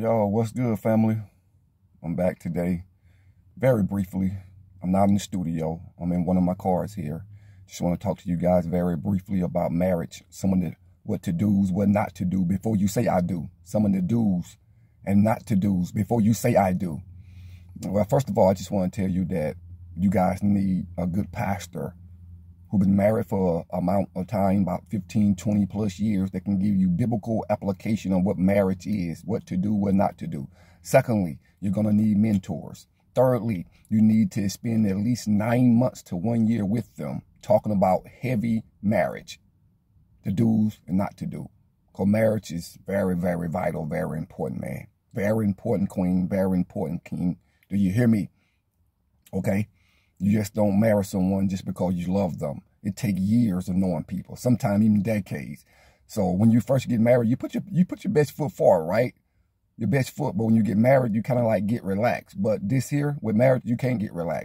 Yo, what's good, family? I'm back today. Very briefly, I'm not in the studio. I'm in one of my cars here. Just want to talk to you guys very briefly about marriage. Some of the what to do's, what not to do before you say I do. Some of the do's and not to do's before you say I do. Well, first of all, I just want to tell you that you guys need a good pastor who've been married for a amount of time, about 15, 20 plus years, that can give you biblical application on what marriage is, what to do, what not to do. Secondly, you're going to need mentors. Thirdly, you need to spend at least nine months to one year with them talking about heavy marriage, the do's and not to do. Because marriage is very, very vital, very important, man. Very important, queen, very important, king. Do you hear me? Okay? You just don't marry someone just because you love them. It takes years of knowing people, sometimes even decades. So when you first get married, you put your you put your best foot forward, right? Your best foot. But when you get married, you kind of like get relaxed. But this here with marriage, you can't get relaxed.